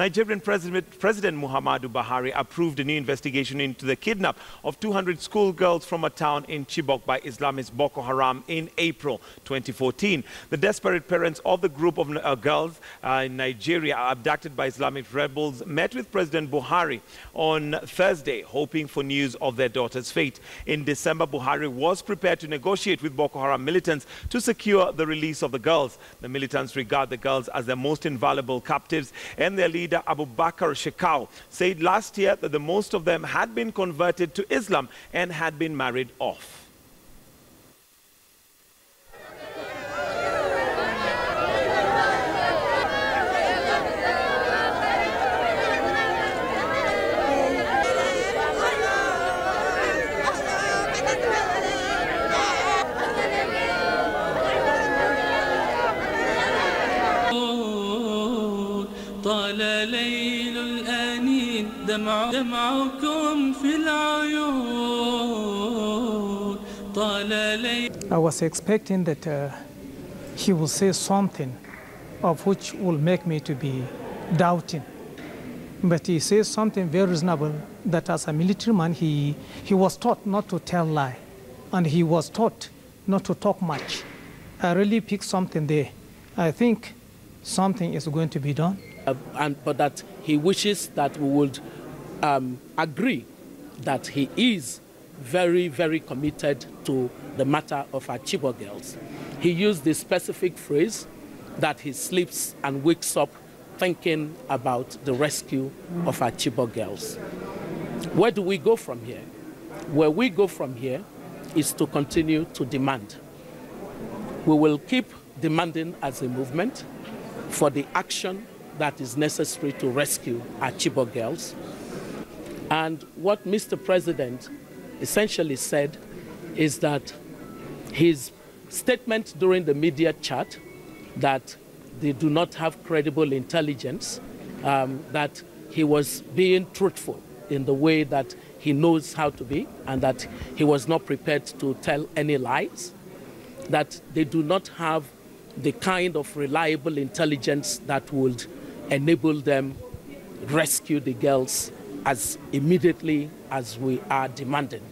Nigerian President, President Muhammadu Buhari approved a new investigation into the kidnap of 200 schoolgirls from a town in Chibok by Islamist Boko Haram in April 2014. The desperate parents of the group of uh, girls uh, in Nigeria abducted by Islamic rebels met with President Buhari on Thursday, hoping for news of their daughter's fate. In December, Buhari was prepared to negotiate with Boko Haram militants to secure the release of the girls. The militants regard the girls as their most invaluable captives and their leader leader Abubakar Shekau said last year that the most of them had been converted to Islam and had been married off. طال ليل الآنين دمع دمعكم في العيون طال ليل I was expecting that uh, he will say something of which will make me to be doubting. But he says something very reasonable that as a military man, he, he was taught not to tell lie. And he was taught not to talk much. I really picked something there. I think something is going to be done uh, and, but that he wishes that we would um, agree that he is very, very committed to the matter of our Chibok girls. He used the specific phrase that he sleeps and wakes up thinking about the rescue of our Chibok girls. Where do we go from here? Where we go from here is to continue to demand. We will keep demanding as a movement for the action that is necessary to rescue our Chibok girls. And what Mr. President essentially said is that his statement during the media chat that they do not have credible intelligence, um, that he was being truthful in the way that he knows how to be, and that he was not prepared to tell any lies, that they do not have the kind of reliable intelligence that would enable them rescue the girls as immediately as we are demanding.